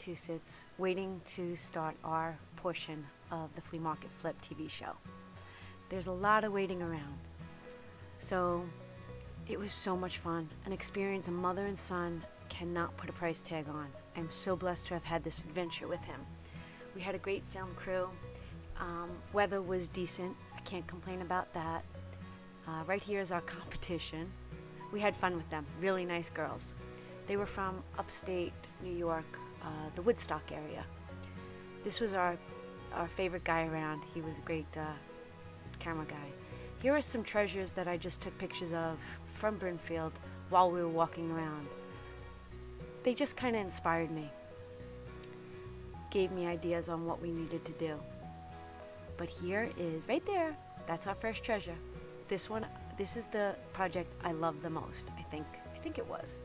Massachusetts, waiting to start our portion of the Flea Market Flip TV show. There's a lot of waiting around. So it was so much fun, an experience a mother and son cannot put a price tag on. I'm so blessed to have had this adventure with him. We had a great film crew. Um, weather was decent. I can't complain about that. Uh, right here is our competition. We had fun with them. Really nice girls. They were from upstate New York, uh, the Woodstock area. This was our our favorite guy around. He was a great uh, camera guy. Here are some treasures that I just took pictures of from Brimfield while we were walking around. They just kind of inspired me, gave me ideas on what we needed to do. But here is, right there, that's our first treasure. This one, this is the project I love the most, I think. I think it was.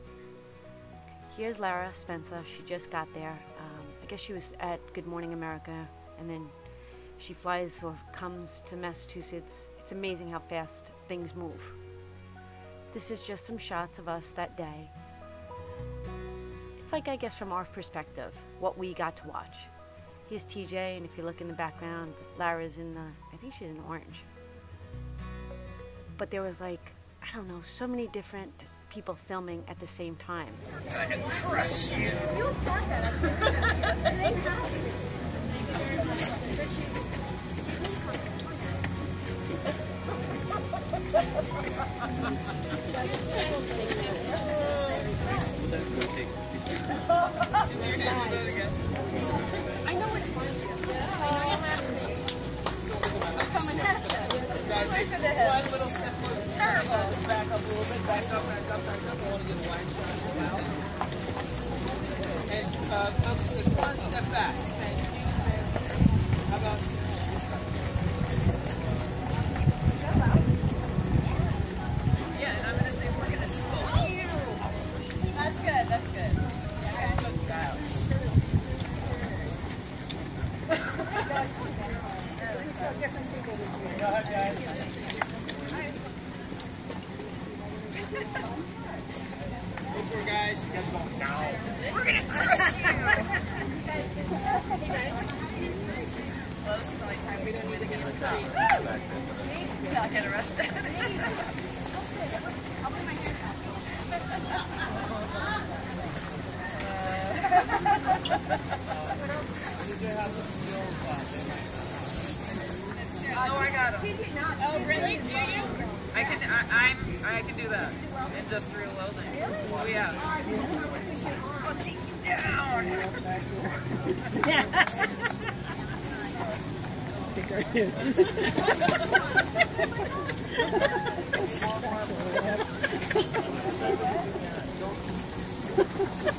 Here's Lara Spencer. She just got there. Um, I guess she was at Good Morning America, and then she flies or comes to Massachusetts. It's amazing how fast things move. This is just some shots of us that day. It's like, I guess, from our perspective, what we got to watch. Here's TJ, and if you look in the background, Lara's in the, I think she's in orange. But there was like, I don't know, so many different people filming at the same time. I'm gonna crush you. I know where to find you. I know your last name. I'm coming at you. Guys, Right to the one little step closer. Terrible. Back up a little bit. Back up, back up, back up. I want to get a wide shot mouth. And uh, just one step back. How about Go ahead, guys. Look here, Oh, I got him. Oh, really? Do you? I can. I, I'm. I can do that. Industrial welding. Oh yeah. I'll take you down. No.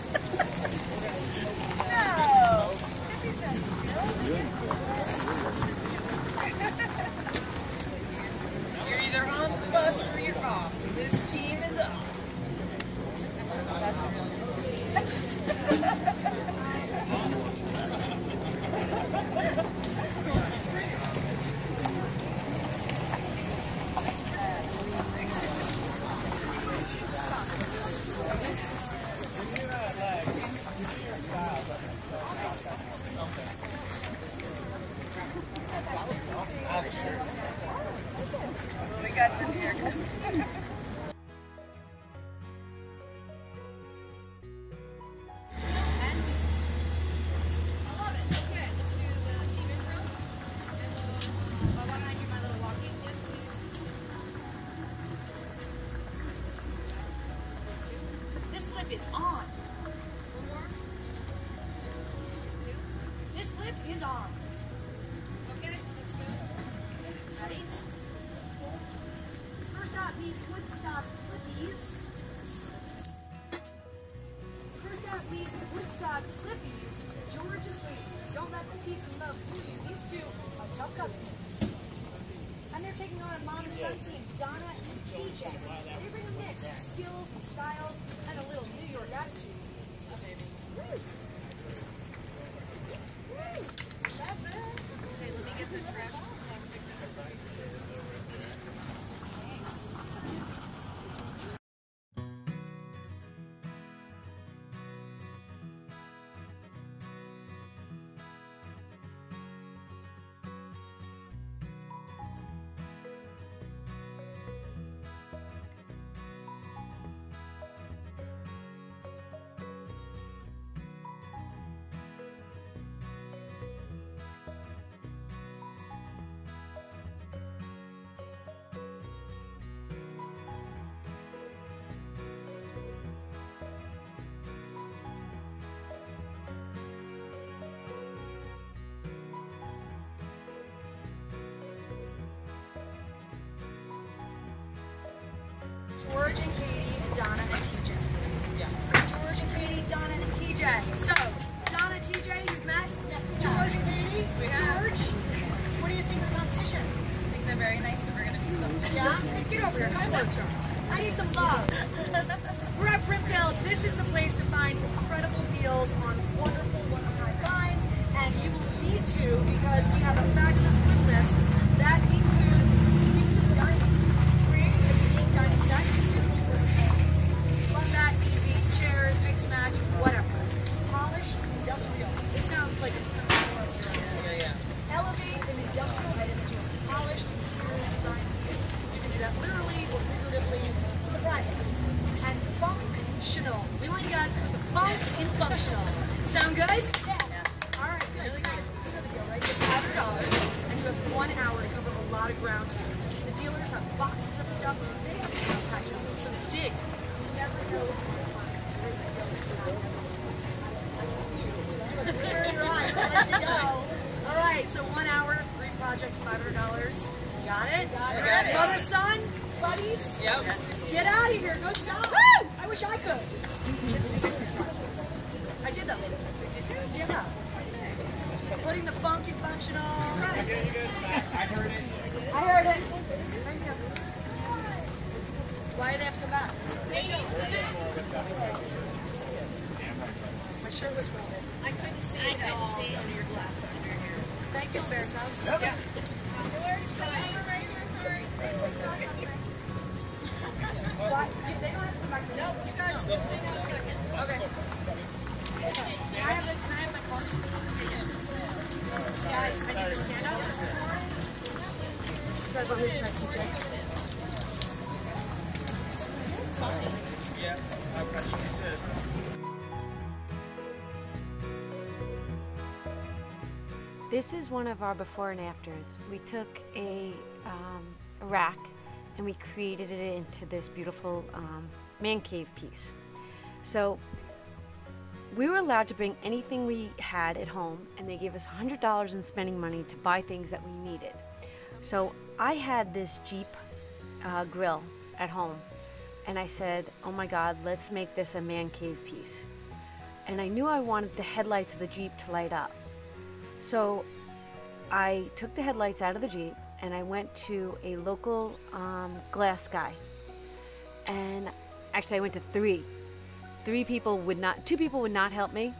This flip is on. One more. Two. This flip is on. Okay, let's go. Ready? First out, meet Woodstock Flippies. First out, meet Woodstock Flippies, George and Lee. Don't let the peace and love fool you. These two are tough customers. And they're taking on a mom and son team, Donna and TJ. Skills and styles and a little George and Katie and Donna and TJ. Yeah. George and Katie, Donna and TJ. So, Donna, TJ, you've met. George and Katie. We have. George, what do you think of the competition? I think they're very nice, but we're gonna beat them. Yeah? Get over here. Come closer. I need some love. We're at Brimfield. This is the place to find incredible deals on wonderful one-of-a-kind finds, and you will need to because we have a fabulous flip list that includes distinctive dining. Create a unique dining set simply for Love that, easy, chairs, mix match, whatever. Polished industrial. This sounds like it's Yeah, yeah. elevate an industrial item into a polished interior design piece. You can do that literally or figuratively. Surprise us. And functional. We want you guys to put the funk in functional. Sound good? Yeah. All right, good. Really nice. These are the deal, right? It's five dollars, and you have one hour to cover a lot of ground here. The dealers have boxes of stuff. They have to unpack it. So dig. You never know what you're gonna find. I can You're? You go? All right, so one hour, three projects, five hundred dollars. You got it? Got it. Mother, son, buddies. Yep. Get out of here. Go shop. I wish I could. I did though. Yeah. Putting the in functional. Right. I heard it. I heard it. Why do they have to come back? My shirt was welded. I couldn't see I it at all under your glasses under your hair. Thank you, Umberto. Yeah. Why? They don't have to come back to Nope, you guys just TJ. This is one of our before and afters. We took a, um, rack and we created it into this beautiful um, man cave piece. So we were allowed to bring anything we had at home, and they gave us $100 in spending money to buy things that we needed. So I had this Jeep uh, grill at home, and I said, Oh my God, let's make this a man cave piece. And I knew I wanted the headlights of the Jeep to light up. So I took the headlights out of the Jeep and I went to a local um, glass guy. And actually, I went to three. Three people would not, two people would not help me.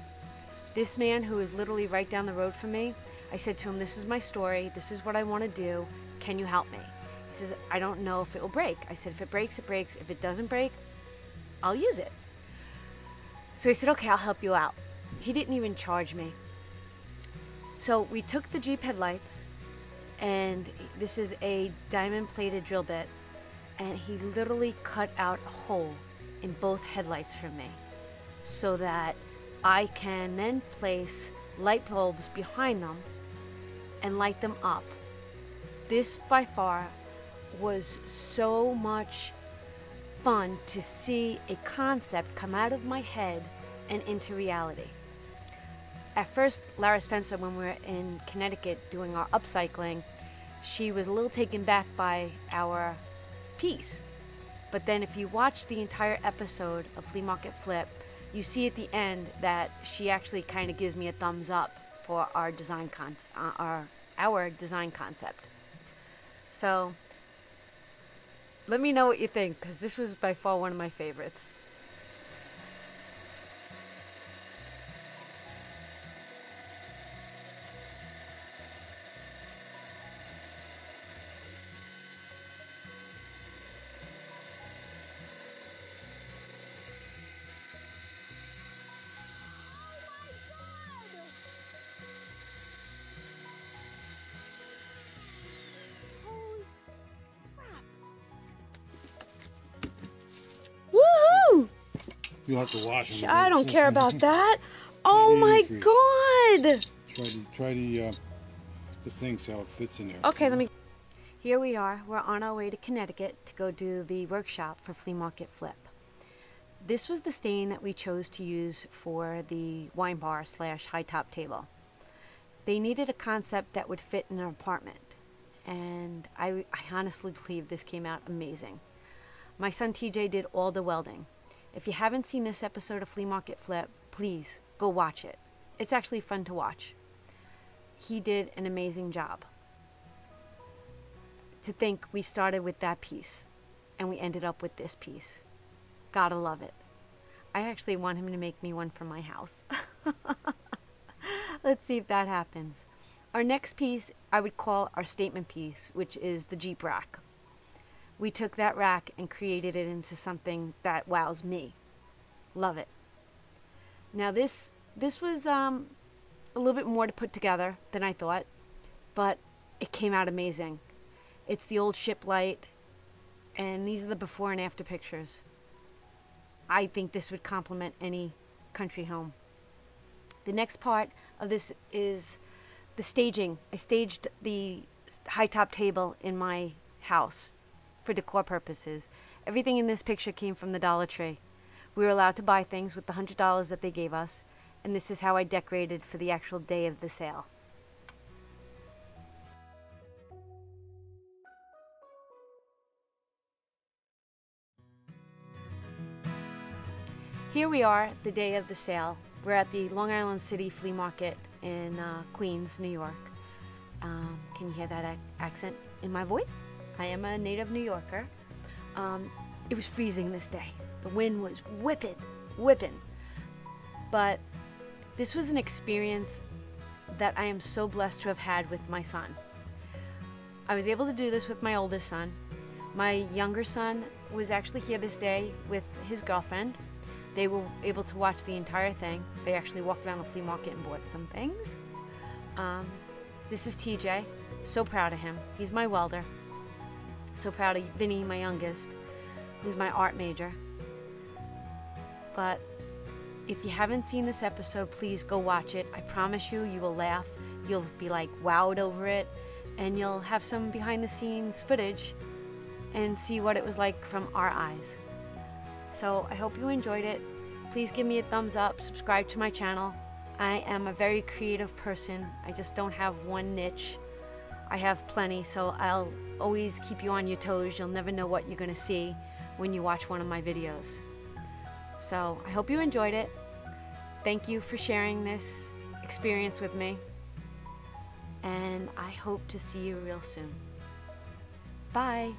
This man, who is literally right down the road from me, I said to him, This is my story. This is what I want to do. Can you help me? He says, I don't know if it will break. I said, If it breaks, it breaks. If it doesn't break, I'll use it. So he said, Okay, I'll help you out. He didn't even charge me. So we took the Jeep headlights, and this is a diamond plated drill bit, and he literally cut out a hole in both headlights for me so that I can then place light bulbs behind them and light them up. This by far was so much fun to see a concept come out of my head and into reality. At first, Lara Spencer, when we were in Connecticut doing our upcycling, she was a little taken back by our piece. But then, if you watch the entire episode of Flea Market Flip, you see at the end that she actually kind of gives me a thumbs up for our design con- uh, our our design concept. So, let me know what you think, because this was by far one of my favorites. You'll have to wash them. I don't care about that. Oh my god! Try to try the uh, the thing so it fits in there. Okay, let me. Here we are. We're on our way to Connecticut to go do the workshop for Flea Market Flip. This was the stain that we chose to use for the wine bar slash high top table. They needed a concept that would fit in an apartment, and I, I honestly believe this came out amazing. My son TJ did all the welding. If you haven't seen this episode of Flea Market Flip, please go watch it. It's actually fun to watch. He did an amazing job. To think we started with that piece and we ended up with this piece. Gotta love it. I actually want him to make me one for my house. Let's see if that happens. Our next piece I would call our statement piece, which is the Jeep rack. We took that rack and created it into something that wows me. Love it. Now this this was um, a little bit more to put together than I thought, but it came out amazing. It's the old ship light, and these are the before and after pictures. I think this would complement any country home. The next part of this is the staging. I staged the high top table in my house for decor purposes. Everything in this picture came from the Dollar Tree. We were allowed to buy things with the $100 that they gave us, and this is how I decorated for the actual day of the sale. Here we are, the day of the sale. We're at the Long Island City Flea Market in uh, Queens, New York. Um, can you hear that ac accent in my voice? I am a native New Yorker. Um, it was freezing this day. The wind was whipping, whipping. But this was an experience that I am so blessed to have had with my son. I was able to do this with my oldest son. My younger son was actually here this day with his girlfriend. They were able to watch the entire thing. They actually walked around the flea market and bought some things. Um, this is TJ. So proud of him. He's my welder. So proud of Vinny, my youngest, who's my art major. But if you haven't seen this episode, please go watch it. I promise you, you will laugh. You'll be like wowed over it, and you'll have some behind the scenes footage and see what it was like from our eyes. So I hope you enjoyed it. Please give me a thumbs up, subscribe to my channel. I am a very creative person. I just don't have one niche. I have plenty, so I'll always keep you on your toes. You'll never know what you're going to see when you watch one of my videos. So I hope you enjoyed it. Thank you for sharing this experience with me. And I hope to see you real soon. Bye.